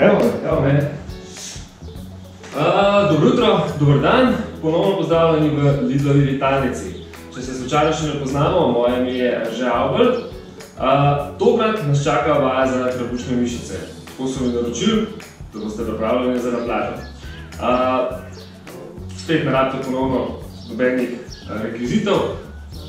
Evo, evo mene. Uh, dobro jutro, dober dan, ponovno pozdravljeni v Lidlovi vitalnici. Če se slučajno še ne poznamo, moje ime je Že Albert. Uh, tokrat nas čaka vaja za trebušne mišice. Tako so mi naročili, da boste pripravljeni za naplažo. Uh, spet ne rabite ponovno nobenih rekvizitov,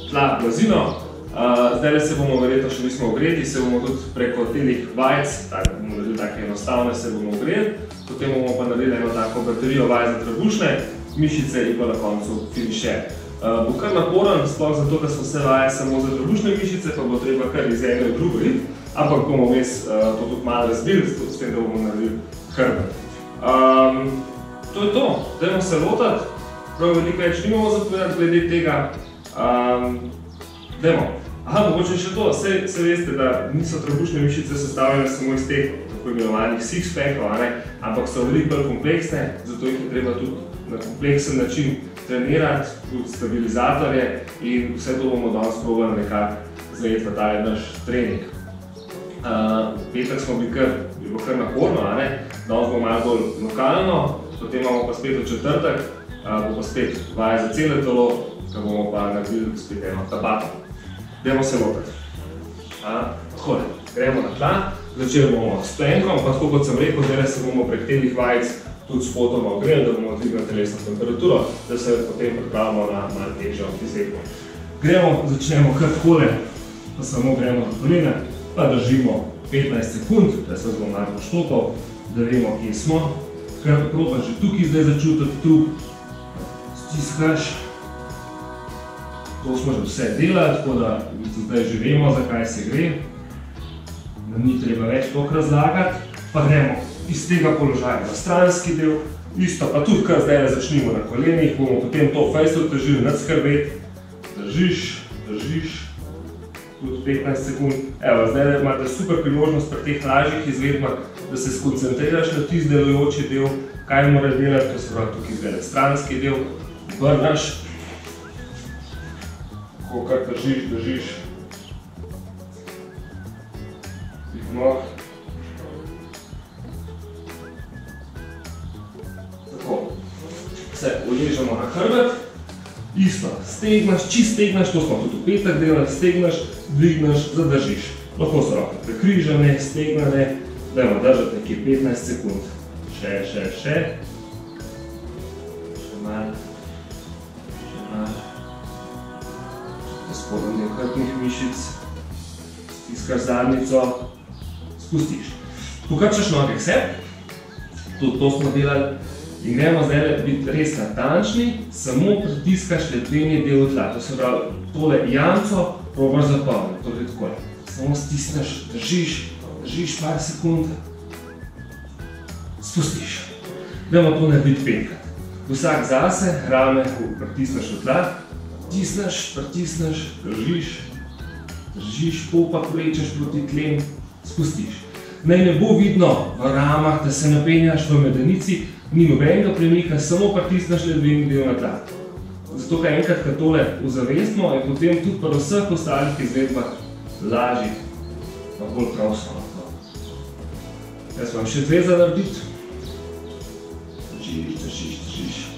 tla, blazino, Zdaj se bomo verjetno še nismo ogreti, se bomo tudi preko telih vajc, tako bomo naredili take enostavne, se bomo ogreti. Potem bomo pa naredili eno tako baterijo vaj za trebušne mišice in pa na koncu finišer. Bo kar naporen, sploh zato, da smo vse vaje samo za trebušne mišice, pa bo treba kar iz ene v drugo iti, ampak bomo vmes to tudi malo razbili, s tem, da bomo naredili hrbet. To je to, dajmo se lotati, prav veliko več nimamo zapovedati glede tega. Dajmo. Aha, mogoče še to, vse veste, da niso trebušne mišice sestavljene samo iz teh tako imenovanih six-packov, ampak so veliko bolj kompleksne, zato jih je treba tudi na kompleksen način trenirati, tudi stabilizatorje in vse to bomo danes probali nekako zajeti v tale naš trening. Petek smo bili kar, bilo kar naporno, danes bomo malo bolj lokalno, potem imamo pa spet v četrtek, bo pa spet vaja za cele telo, ko bomo pa naredili spet eno tabato. Dajmo se lotati. Takole, gremo na tla, začeli bomo s plenkom, pa tako kot sem rekel, zdaj se bomo prek telih vajic tudi spotoma ogreli, da bomo dvignili telesno temperaturo, da se potem pripravimo na malo težjo izvedbo. Gremo, začnemo kar takole, pa samo gremo do koline, pa držimo 15 sekund, da se bomo malo poštopal, da vemo, kje smo. Kar proba že tukaj zdaj začutiti, tu stiskaš, To smo že vse delali, tako da zdaj že vemo, zakaj se gre. Nam ni treba več toliko razlagati. Pa gremo iz tega položaja na stranski del. Isto pa tudi, kar zdaj začnimo na kolenih, bomo potem to fejsto težili nad skrbeti. Držiš, držiš, tudi 15 sekund. Evo, zdaj imate super priložnost pri teh lažjih izvedbah, da se skoncentriraš na tisti delujoči del, kaj mora delati, to se pravi tukaj zdaj stranski del, obrnaš, tako kar držiš, držiš. Dvigno. Tako. Se uležemo na hrbet. Isto, stegnaš, čist stegnaš, to smo tudi v petek delali, stegnaš, dvigneš, zadržiš. Lahko so roke prekrižane, stegnane, dajmo držati nekje 15 sekund. Še, še. Še spodnji del hrbtnih mišic, stiskaš zadnjico, spustiš. Pokrčaš noge k sebi, tudi to smo delali, in gremo zdaj biti res natančni, samo pritiskaš ledveni del tla, to se pravi, tole jamco probaš zapolniti, torej takole. Samo stisneš, držiš, držiš par sekund, spustiš. Dajmo to narediti petkrat. Vsak zase, rame pritisneš v tla, pritisneš, pritisneš, držiš, držiš, pol pa povečaš proti tlem, spustiš. Naj ne bo vidno v ramah, da se napenjaš v medenici, ni nobenega premika, samo pritisneš ledveni del na tla. Zato, kaj enkrat, kad tole uzavestimo, je potem tudi pri vseh ostalih izvedbah lažjih, pa bolj pravstvo. Jaz vam še dve za narediti. Držiš, držiš, držiš.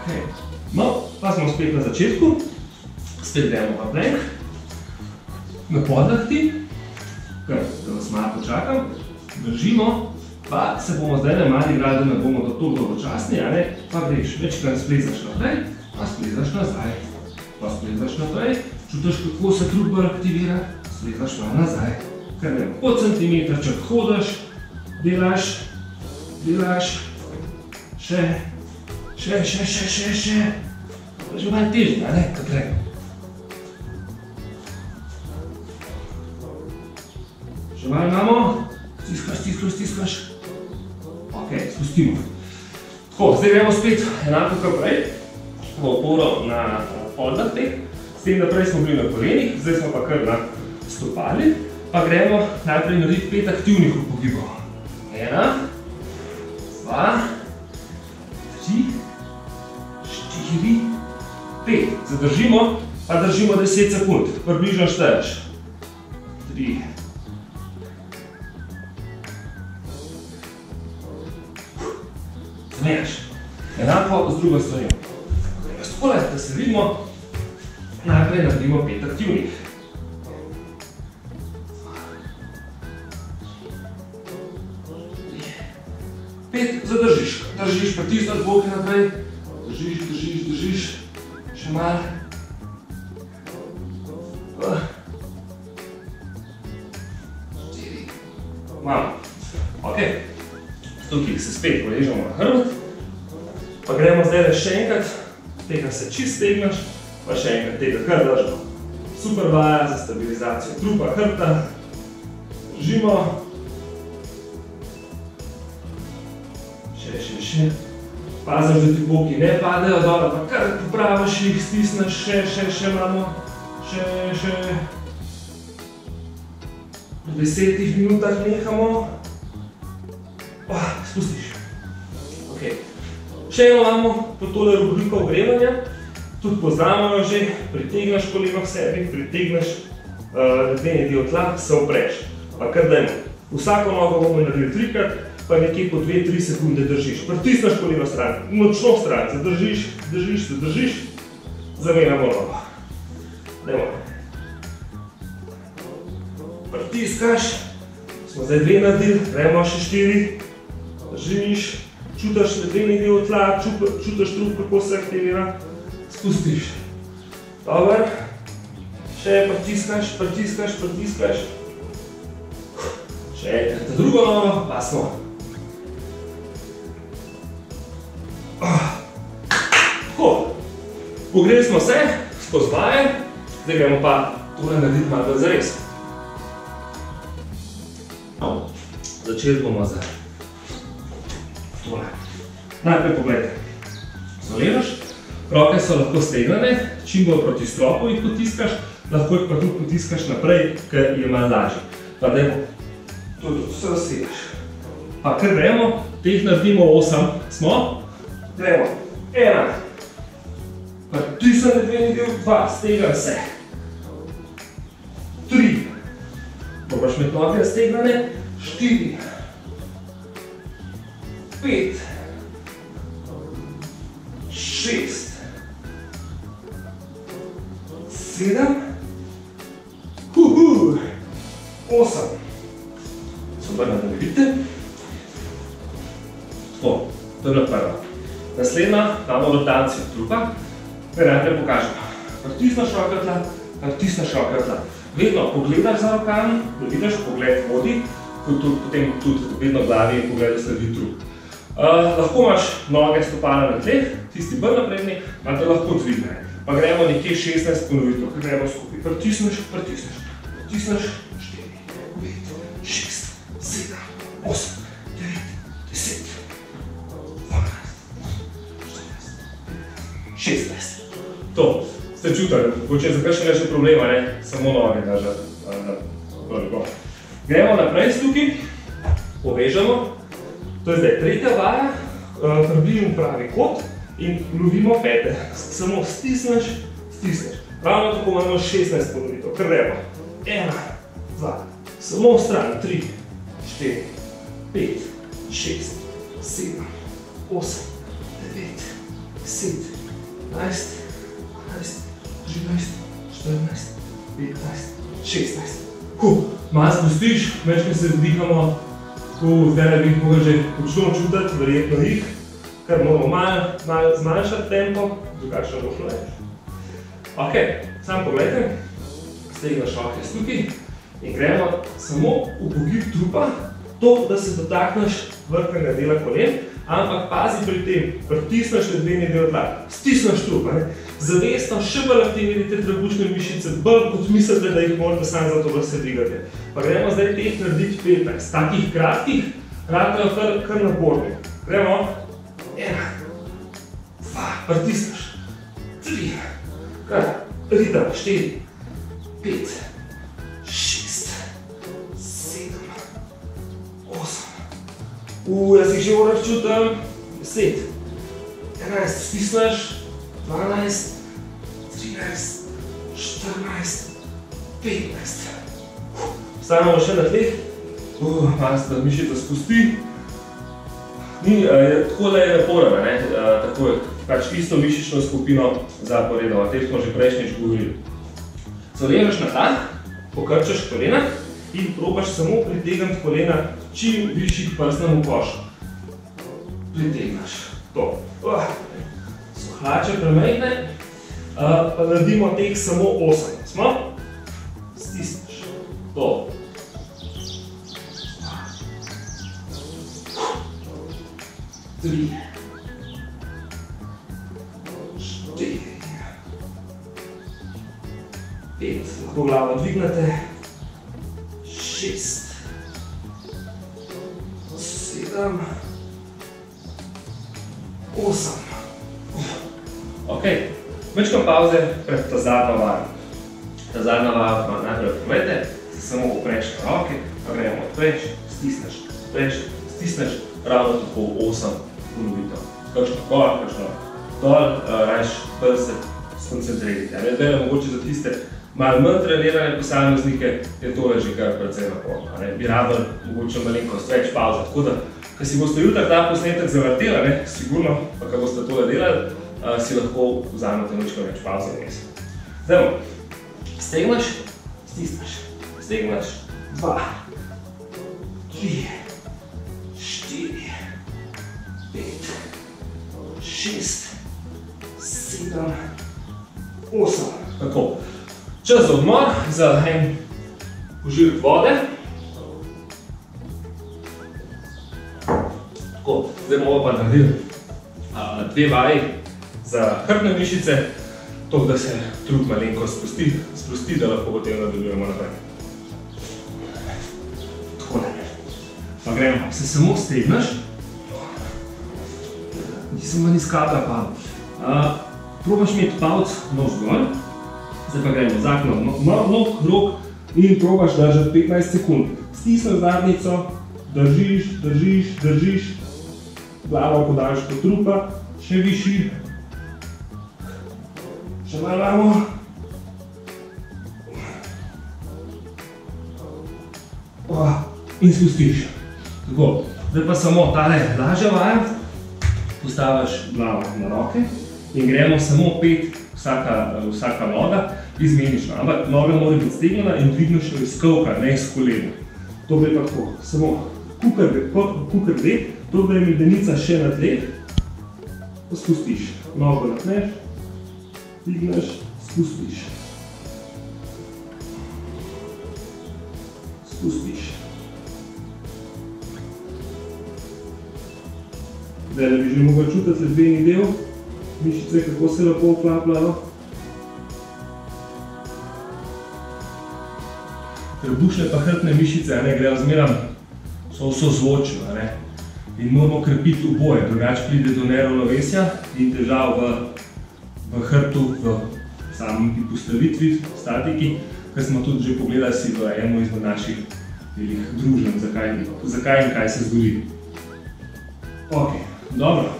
Ok. No, pa smo spet na začetku. Spet gremo pa plank. Na podlahti. Da vas malo počakam. Držimo. Pa se bomo zdaj malo igrali, da ne bomo do toliko dolgočasni, a ne? Pa greš, večkrat splezaš naprej, pa splezaš nazaj. Pa splezaš naprej. Čutiš, kako se trud bolj aktivira? Splezaš malo nazaj. Kar ne, po centimetrček hodiš, delaš, delaš, še, še, še, še, še, še. Že malo težje, ne, kot rekam. Še malo imamo, stiskaš, stiskaš, stiskaš. Ok, spustimo. Tako, zdaj gremo spet enako kot prej, v oporo na podlahtek, s tem naprej smo bili na kolenih, zdaj smo pa kar na stopali, pa gremo najprej narediti pet aktivnih upogibov. Ena, dva, Zadržimo, pa držimo 10 sekund. Približno šteješ. Tri. Zmeniš. Enako z drugo stranjo. Takole, da se vidimo, najprej naredimo pet aktivnih. Pet zadržiš, držiš, pritisneš boke naprej, še malo. Štiri. Malo. Ok. Tukaj se spet poležemo na hrbet. Pa gremo zdaj še enkrat, tega se čist stegneš, pa še enkrat tega kar držimo. Super vaja za stabilizacijo trupa, hrbta. Držimo. Še, še, še. Paziš, da ti boki ne padejo dol, pa kar popraviš jih, stisneš, še, še, še imamo. Še, še. V desetih minutah nehamo. Pa, spustiš. Ok. Še eno imamo po tole rubriko ogrevanja. Tudi poznamo jo že, pritegneš koleno k sebi, pritegneš ledeni del tla, se opreš. Pa kar dajmo. Vsako nogo bomo naredili trikrat, pa nekje po 2-3 sekunde držiš. Pritisneš koleno stran, močno stran, zadržiš, držiš, zadržiš, zamenjamo nogo. Dajmo. Pritiskaš, smo zdaj dve naredili, gremo še štiri. Držiš, čutiš ledeni del tla, čutiš trup, kako se aktivira. Spustiš. Dobar. Še pritiskaš, pritiskaš, pritiskaš. Še enkrat drugo pa smo. Pogreli smo se skozi vaje, zdaj gremo pa tole narediti malo zares. Začeli bomo z tole. Najprej pogledaj. Zolevaš, roke so lahko stegnane, čim bolj proti stropu jih potiskaš, lahko jih pa tudi potiskaš naprej, ker je malo lažje. Pa dajmo tudi vse razsegaš. Pa kar gremo, teh naredimo 8, smo. Gremo, ena. Pritisnem ledveni del, dva, stegam se. Tri. Probaš imeti noge stegnane, štiri. Pet. Šest. Sedem. Huhu. Osem. Super, da ne vidite. Tako, to je bila prva. Naslednja, imamo rotacijo trupa. Kaj najprej pokažemo. Pritisneš roke tla, pritisneš roke tla. Vedno pogledaš za rokami, da vidiš, pogled vodi, potem tudi vedno glavi pogled sledi trup. Uh, lahko imaš noge stopala na tleh, tisti bolj napredni, ali te lahko dvigne. Pa gremo nekje 16 ponovitev, kaj gremo skupaj. Pritisneš, pritisneš, pritisneš, 4, 5, 6, 7, 8, 9, 10, 12, 14, 16. To, ste čutili, če za kakšnega še problema, ne? samo noge držati. Gremo naprej s tukaj, povežemo. To je zdaj tretja vaja, približimo pravi kot in lovimo pete. Samo stisneš, stisneš. Ravno tako imamo 16 ponovitev, kar gremo. Ena, dva, samo v stran, tri, štiri, pet, šest, sedem, osem, devet, deset, enajst, dvanajst, trinajst, štirinajst, petnajst, šestnajst. Huh, malo spustiš, večkrat se vdihamo, tako zdaj bi mogli že počno čutiti, verjetno jih, ker moramo malo mal zmanjšati tempo, drugače bo šlo več. Ok, sam pogledajte, stegnaš roke tukaj in gremo samo v pogib trupa, to, da se dotakneš vrhnega dela kolen, ampak pazi pri tem, pritisneš ledveni del tla, stisneš trup, ne? zavestno še bolj aktivirajte trebušne mišice, bolj kot mislite, da jih morate samo zato, da se dvigate. Pa gremo zdaj teh narediti 15, takih kratkih, kratko kar, kar naporni. Gremo, ena, dva, pritisneš, tri, kar, ritem, štiri, pet, Uuu, jaz jih že moraš čutim, deset, 11, stisneš, 12, 13, 14, 15. Stanemo še na tleh, uh, malo se mišica spusti. Ni, uh, tako da je naporana, ne, uh, tako je, pač isto mišično skupino zaporedamo, te smo že prejšnjič govorili. Se ležeš na tlak, pokrčaš kolena in probaš samo pritegniti kolena čim višjih prstnem v koš. Pritegneš. To. Uh. So hlače premejne, uh, pa naredimo tek samo 8. Smo? Stisneš. To. Tri. Dol, rajš prse skoncentrirati. Ja, zdaj je mogoče za tiste malo manj trenirane posameznike, je tole že kar precej naporno. Bi rabili mogoče malenkost več pauze, tako da Ko si boste jutri ta posnetek zavrteli, ne, sigurno, pa ko boste tole delali, uh, si lahko vzamete nekaj več pauze vmes. Zdaj, stegneš, stisneš, stegneš, dva, tri, štiri, pet, šest, sedem, osem. Tako. Čas za odmor, za en požirek vode. Tako, zdaj bomo pa naredili dve vaji za hrbne mišice, to, da se trud malenko spusti, spusti, da lahko potem nadaljujemo naprej. Pa gremo, se samo stegneš. Nisem manj iz kabla padel. Probaš imeti palc navzgor, zdaj pa gremo zakon nog, rok in probaš držati 15 sekund. Stisneš zadnico, držiš, držiš, držiš, glavo podaljš po trupa, še višji. Še malo imamo. In spustiš. Tako, zdaj pa samo tale lažja vaja. Postaviš glavo na roke in gremo samo pet vsaka, vsaka noga izmenično. Ampak noga mora biti stegnjena in dvigneš jo iz kovka, ne iz kolena. To gre pa tako, samo kukar dve, to gre medenica še na tleh, pa spustiš. Nogo napneš, dvigneš, spustiš. Spustiš. Zdaj, da bi že mogel čutiti ledveni del, mišice, kako se lepo vklapljajo. Trebušne pa hrbne mišice ne, grejo zmeram, so vso zvočno. Ne. In moramo krepiti oboje, drugače pride do neravnovesja in težav v, v hrbtu, v samem postavitvi, statiki, kar smo tudi že pogledali si v eno izmed naših družen, zakaj, zakaj in kaj se zgodi. Ok, dobro.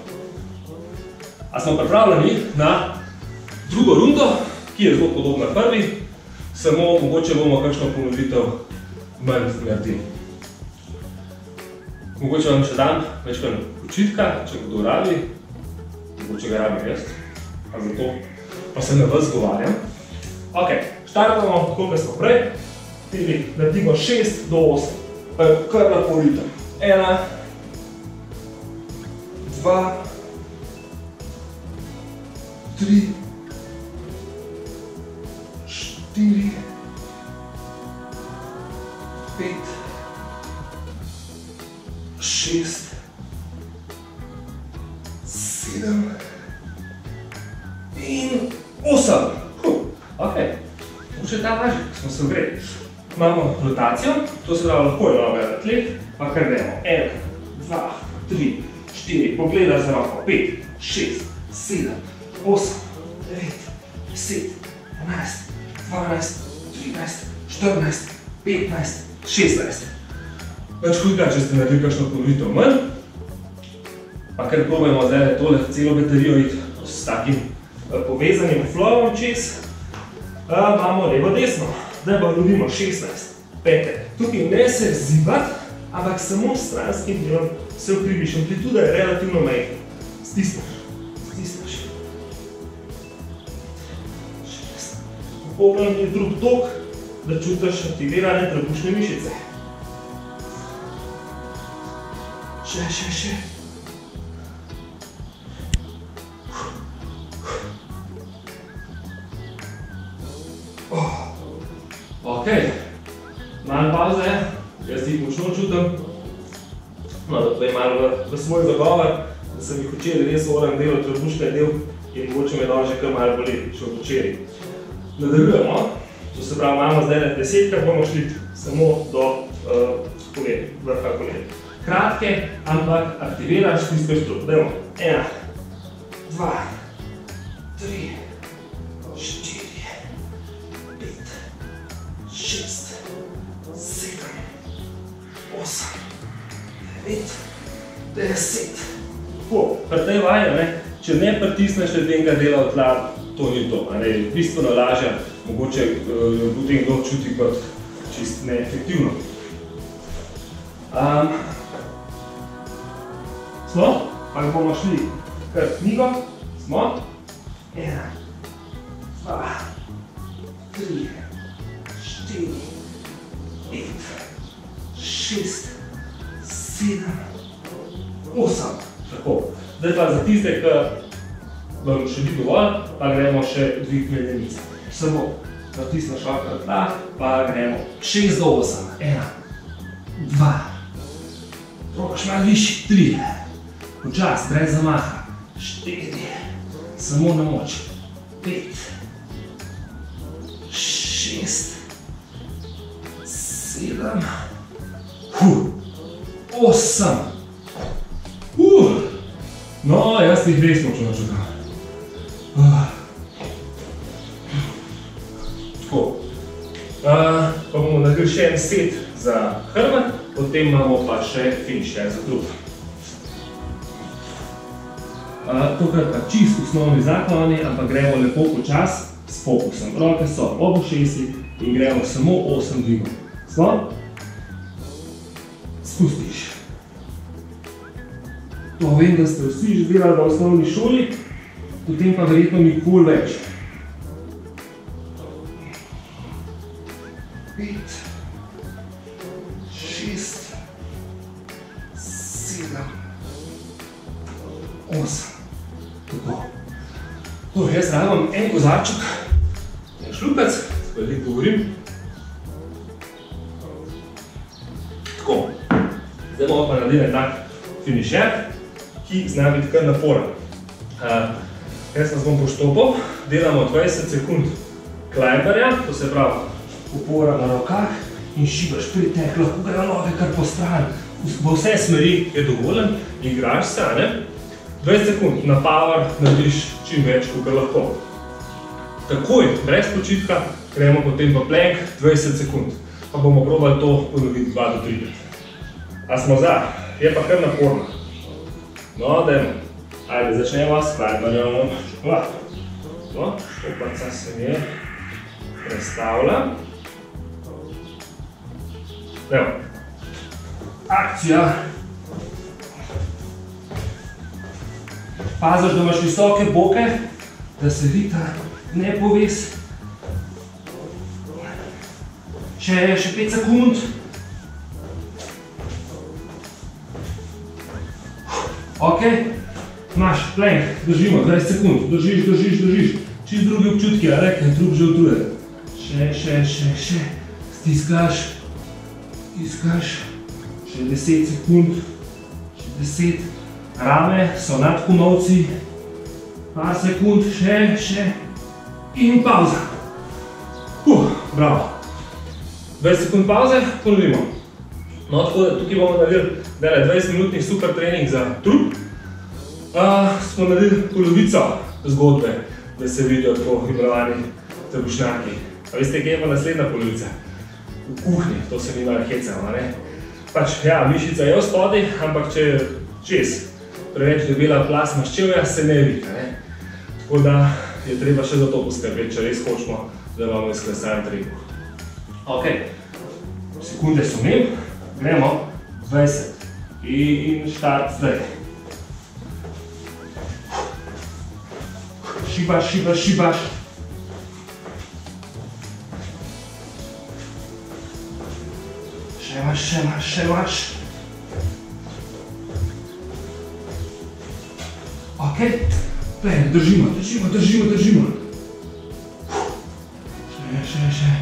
A smo pripravljeni na drugo rundo, ki je zelo podobna prvi, samo mogoče bomo kakšno ponovitev manj naredili. Mogoče vam še dam večkrat počitka, če kdo rabi, mogoče ga rabim jaz, pa zato pa se na vas govarjam. Ok, štartamo, koliko smo prej, tudi naredimo 6 do 8, pa je kar lepo ritem. Ena, dva, tri, štiri, pet, šest, sedem. In osem. Ok, še ta lažje, smo se ogreli. Imamo rotacijo, to se pravi lahko je noga na tleh, pa kar gremo. En, dva, tri, štiri, pogledaj za roko, pet, šest, sedem, osem, devet, deset, enajst, dvanajst, trinajst, štirinajst, petnajst, šestnajst. Več hudega, če ste naredili kakšno ponovitev manj, Pa kar probajmo zdaj tole celo baterijo iti s takim eh, povezanim flowom čez. Imamo levo desno. Zdaj pa dobimo 16. Pete. Tukaj ne se zibati, ampak samo s stranskim delom se ukriviš. Amplituda je relativno majhna. Stisneš. Je drug tok, da čutiš aktivirane trebušne mišice. Še, še, še. Ok, malo pauze, jaz jih močno čutim. No, da je malo v, v svoj zagovor, da sem jih včeraj res volim delati, trebušne del in mogoče me dal že kar malo boli, še od včeraj. Nadaljujemo, to se pravi, imamo zdaj desetkrat, bomo šli samo do uh, kolen, vrha kolen. Kratke, ampak aktiviraš tiskaj strup. Dajmo, ena, dva, tri, štiri, pet, šest, sedem, osem, devet, deset. Tako, pri tej vaji, ne, če ne pritisneš tega dela v tla, to ni to. Ne, bistveno lažje, mogoče uh, potem kdo čuti kot čist neefektivno. Um, smo, pa bomo šli kar knjigo, smo, ena, dva, tri, štiri, pet, šest, sedem, osem. Tako. Zdaj pa za tiste, ki vam še ni dovolj, pa gremo še dvig medenice. Samo natisno šakar tla, pa gremo. 6 do 8. Ena, dva, probaš malo višji, tri, počas, brez zamaha, štiri, samo na moč, pet, šest, sedem, huh, osem, Uh, no, jaz jih res močno čutim. Tako. Uh, pa bomo naredili še en set za hrbet, potem imamo pa še finišer za trup. Uh, tokrat pa čist osnovni zakloni, ampak gremo lepo počas s fokusom. Roke so ob ušesi in gremo samo 8 dvigov. Smo? Spustiš. To vem, da ste vsi že delali v osnovni šoli, potem pa verjetno nikoli več. Pet, šest, sedem, osem. Tako. To, jaz rabim en kozarček, en šlupec, lepo govorim. Tako. Zdaj bomo pa naredili tak finišer ki zna biti kar naporen. Uh, jaz vas bom poštopal, delamo 20 sekund klajbarja, to se pravi upora na rokah in šibaš pri teh, lahko grejo noge kar po stran. V vse smeri je dovoljen, igraš se, ne? 20 sekund na power narediš čim več, kot lahko. Takoj, brez počitka, gremo potem v plank 20 sekund. Pa bomo probali to ponoviti 2 do 3. A smo za? Je pa kar naporno. No, dajmo. Ajde, začnemo s klajbarjem. No, štopaca se mi je prestavlja. Evo. Akcija. Paziš, da imaš visoke boke, da se vidi ta nepoves. Še, še 5 sekund. Ok, imaš plank, držimo 20 sekund, držiš, držiš, držiš. Čist drugi občutki, a rekaj, trup že utrujen. Še, še, še, še, stiskaš, stiskaš, še 10 sekund, še 10. Rame so nad kumovci, par sekund, še, še in pauza. Uh, bravo. 20 sekund pauze, ponovimo. No, tako da tukaj bomo naredili 20 minutnih super trening za trup. Uh, smo naredili polovico zgodbe, da se vidijo tako imenovani trebušnjaki. A veste, kje je pa naslednja polovica? V kuhni, to se ni malo hecamo, ne? Pač, ja, mišica je v spodi, ampak če je čez, preveč debela plast maščevja se ne vidi. Ne? Tako da je treba še za to poskrbeti, če res hočemo, da imamo izklesan trebuh. Ok, sekunde so mem, gremo 20 in štart zdaj. Šibaš, šibaš, šibaš. Še imaš, še imaš, še imaš. Ok, Ple, držimo, držimo, držimo, držimo. Še, še, še.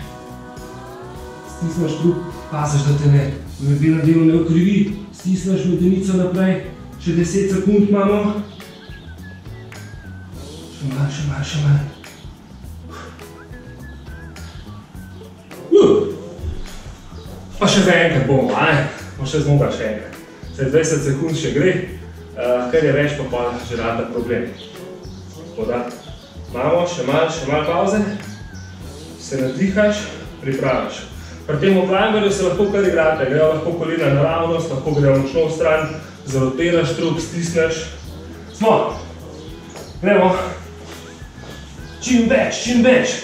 Stisneš trup, paziš, da te ne vrbena del ne ukrivi. Stisneš medenico naprej, še 10 sekund imamo. Še malo, še malo, še malo. Pa še za enkrat bomo, a ne? Bomo še zmoga še enkrat. Zdaj 20 sekund še gre, uh, kar je več pa pa že rada problem. Tako da imamo še malo, še malo pauze, se nadihaš, pripraviš. Pri tem climberju se lahko kar igrate, grejo lahko kolena naravnost, lahko grejo močno v stran, zarotiraš trup, stisneš. Smo! Gremo! Čim več, čim več!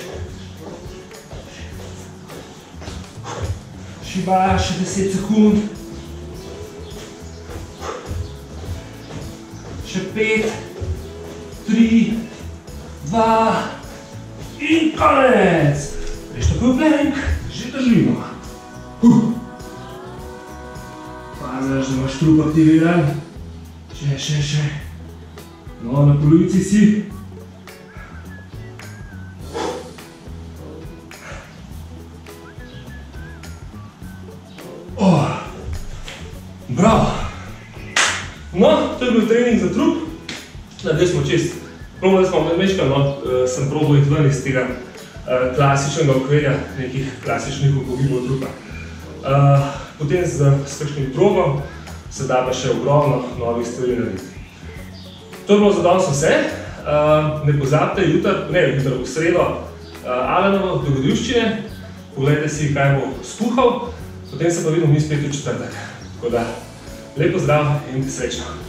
Šibaja še 10 sekund. Še 5, 3, 2 in konec! Veš tako je plank, že držimo. Paziš, da imaš trup aktiviran. Še, še, še. No, na polovici si. Oh. Bravo! No, to je bil trening za trup. Zdaj smo čist. Probali smo medmeška, no, sem probal iti ven iz tega uh, klasičnega okvirja, nekih klasičnih upogibov trupa. Uh, potem z, s kakšnim progom se da pa še ogromno novih stvari narediti. To je bilo za danes vse. Ne pozabite, jutr, ne, jutr v sredo, Alenovo dogodivščine. Poglejte si, kaj bo skuhal, potem se pa vidimo mi spet v četrtek. Tako da, lepo zdrav in srečno!